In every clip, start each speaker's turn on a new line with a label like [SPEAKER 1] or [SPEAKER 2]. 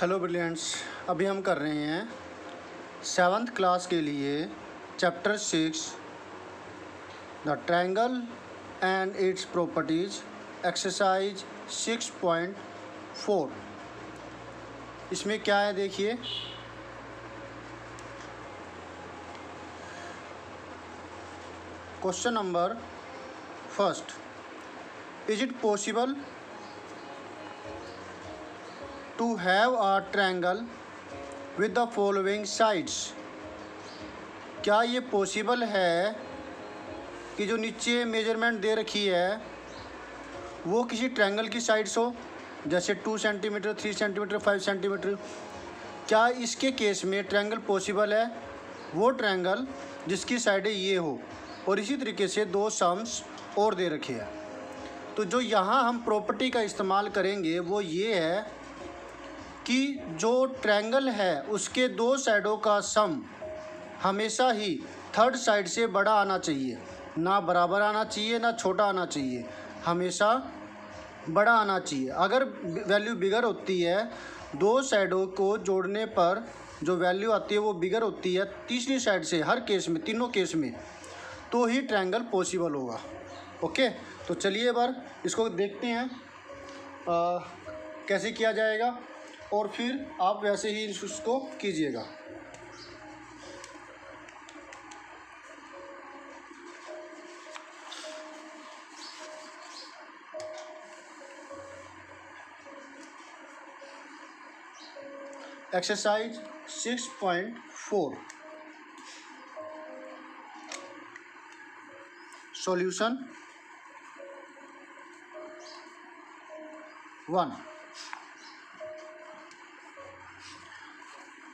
[SPEAKER 1] Hello brilliants अभी हम कर रहे हैं सेवन्थ क्लास के लिए chapter six the triangle and its properties exercise six point four इसमें क्या है देखिए? Question number first is it possible to have a triangle with the following sides. क्या ये पॉसिबल है कि जो नीचे मेज़रमेंट दे रखी है, वो किसी ट्रायंगल की साइड्स हो? जैसे two centimetre three centimetre five centimetre क्या इसके केस में ट्रायंगल पॉसिबल है? वो ट्रायंगल जिसकी साइडें ये हो और इसी तरीके से दो सम्स और दे रखे हैं। तो जो यहाँ हम प्रॉपर्टी का इस्तेमाल करेंगे, वो ये है कि जो ट्रायंगल है उसके दो साइडों का सम हमेशा ही थर्ड साइड से बड़ा आना चाहिए। ना बराबर आना चाहिए ना छोटा आना चाहिए। हमेशा बड़ा आना चाहिए। अगर वैल्यू बिगर होती है दो साइडों को जोड़ने पर जो वैल्यू आती है वो बिगर होती है तीसरी साइड से हर केस में तीनों केस में तो ही ट्रायंगल पॉसिबल होगा। ओके तो चलिए बार इसको देखते हैं। आ, कैसे किया जाएगा? और फिर आप वैसे ही उसको कीजिएगा। Exercise six point four solution one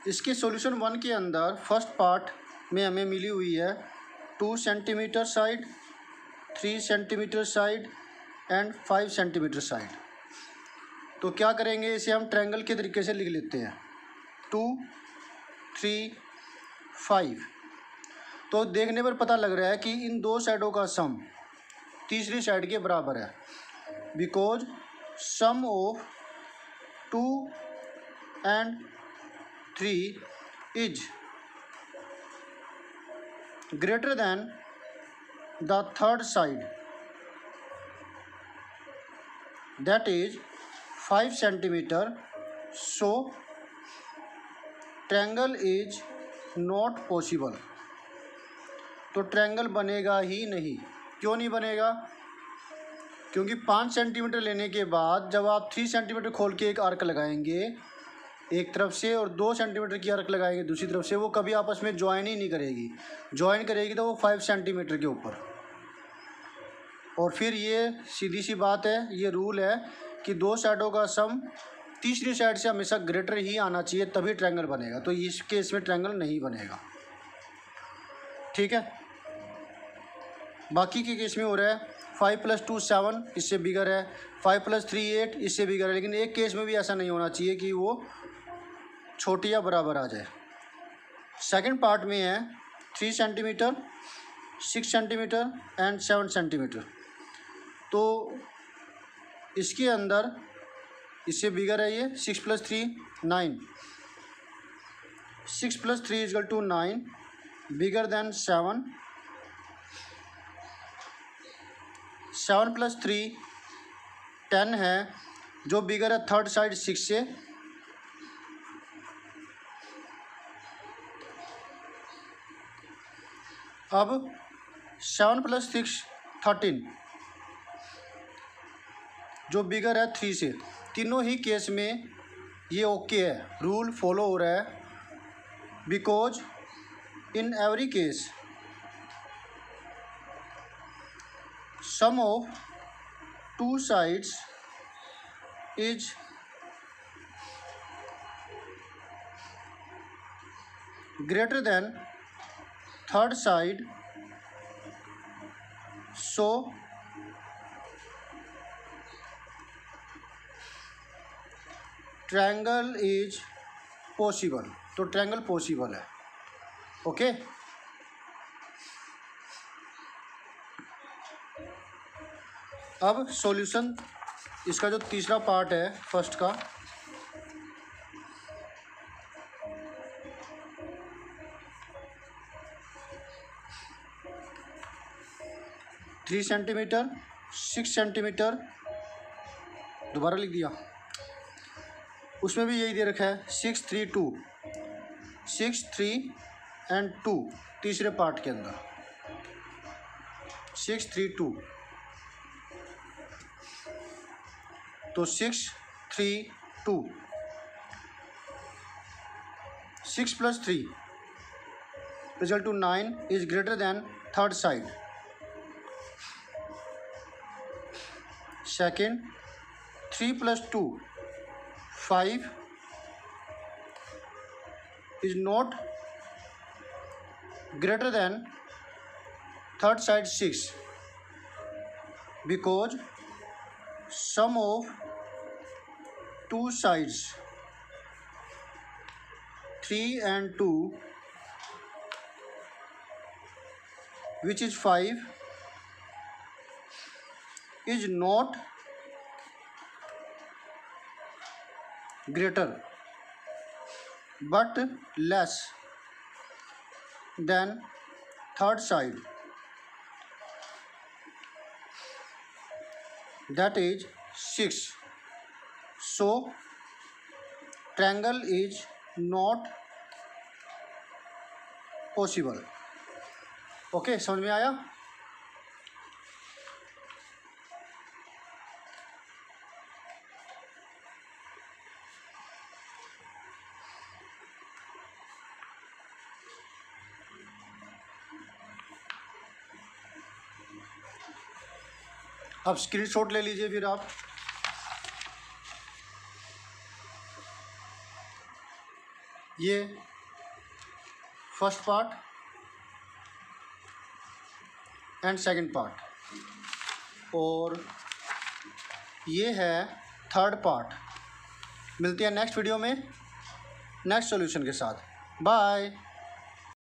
[SPEAKER 1] इसके सॉल्यूशन वन के अंदर फ़र्स्ट पार्ट में हमें मिली हुई है। Two centimetre side three centimetre side and five centimetre side तो क्या करेंगे? इसे हम ट्रायंगल के तरीके से लिख लेते हैं। टू थ्री फाइव तो देखने पर पता लग रहा है कि इन दो साइडों का सम तीसरी साइड के बराबर है। Because sum of two and three is greater than the third side that is five centimetre so triangle is not possible तो ट्रैंगल बनेगा ही नहीं। क्यों नहीं बनेगा? क्योंकि पाँच सेंटीमीटर लेने के बाद जब आप थ्री सेंटीमीटर खोल के एक आर्क लगाएँगे एक तरफ़ से और दो सेंटीमीटर की अर्क लगाएँगे, दूसरी तरफ़ से वो कभी आपस में ज्वाइन ही नहीं करेगी। ज्वाइन करेगी तो वो फाइव सेंटीमीटर के ऊपर। और फिर ये सीधी सी बात है, ये रूल है कि दो साइडों का सम तीसरी साइड से हमेशा ग्रेटर ही आना चाहिए, तभी ट्रायंगल बनेगा। तो इस केस में ट्रायंगल नहीं बनेगा। ठीक है? बाकी के केस में हो रहा है फाइव प्लस टू सेवन इससे बिगर है। फाइव प्लस थ्री एट इससे बिगर है। लेकिन एक केस में भी ऐसा नहीं होना चाहिए कि वो छोटी या बराबर आ जाए। सेकंड पार्ट में है three centimetre six centimetre and seven centimetre तो इसके अंदर, इससे बिगर है ये six plus three nine six plus three equal to nine bigger than seven seven plus three ten है, जो बिगर है थर्ड साइड सिक्स से। अब सेवन प्लस सिक्स थर्टीन। जो बिगर है थ्री से। तीनों ही केस में ये ओके है। रूल फॉलो हो रहा है। Because in every case sum of two sides is greater than third side so triangle is possible तो ट्रायंगल पॉसिबल है ओके अब सॉल्यूशन इसका जो तीसरा पार्ट है फ़र्स्ट का थ्री सेंटीमीटर, सिक्स सेंटीमीटर, दोबारा लिख दिया। उसमें भी यही दे रखा है, six three two, six three and two, तीसरे पार्ट के अंदर। Six three two. तो six three two. Six plus three result to 9 is greater than third side second 3 plus 2 5 is not greater than third side 6 because sum of two sides 3 and 2 which is 5 is not greater but less than third side that is six so triangle is not possible okay समझ में आया? अब screenshot ले लीजिए फिर आप। ये first part and second part और ये है थर्ड पार्ट मिलती है नेक्स्ट वीडियो में। नेक्स्ट सॉल्यूशन के साथ। बाय